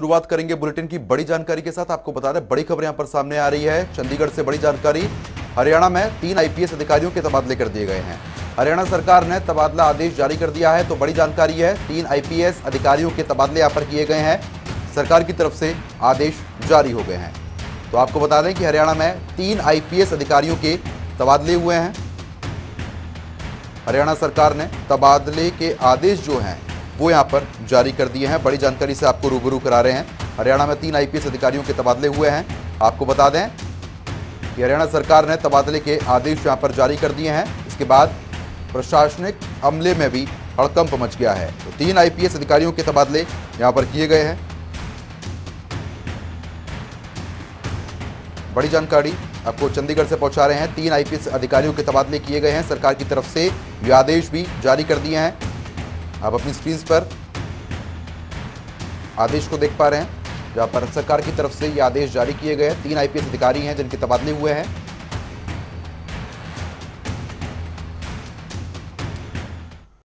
शुरुआत करेंगे बुलेटिन की बड़ी जानकारी के साथ। आपको बता दें, बड़ी खबर यहाँ पर सामने आ रही है। चंडीगढ़ से बड़ी जानकारी, हरियाणा में तीन आईपीएस अधिकारियों के तबादले कर दिए गए हैं। हरियाणा सरकार ने तबादला आदेश जारी कर दिया है तो बड़ी जानकारी है, तीन आईपीएस अधिकारियों के तबादले यहाँ पर किए गए हैं। सरकार की तरफ़ से आदेश जारी हो गए हैं। तो आपको बता दें कि हरियाणा में तीन आईपीएस अधिकारियों के तबादले हुए हैं। हरियाणा सरकार ने तबादले के आदेश जो हैं वो यहाँ पर जारी कर दिए हैं। बड़ी जानकारी से आपको रूबरू करा रहे हैं। हरियाणा में तीन आईपीएस अधिकारियों के तबादले हुए हैं। आपको बता दें कि हरियाणा सरकार ने तबादले के आदेश यहाँ पर जारी कर दिए हैं। इसके बाद प्रशासनिक अमले में भी हड़कंप मच गया है। तो तीन आईपीएस अधिकारियों के तबादले यहाँ पर किए गए हैं। बड़ी जानकारी आपको चंडीगढ़ से पहुँचा रहे हैं। तीन आईपीएस अधिकारियों के तबादले किए गए हैं। सरकार की तरफ़ से ये आदेश भी जारी कर दिए हैं। आप अपनी स्क्रीन पर आदेश को देख पा रहे हैं, जहाँ पर सरकार की तरफ़ से ये आदेश जारी किए गए हैं। तीन आईपीएस अधिकारी हैं जिनके तबादले हुए हैं।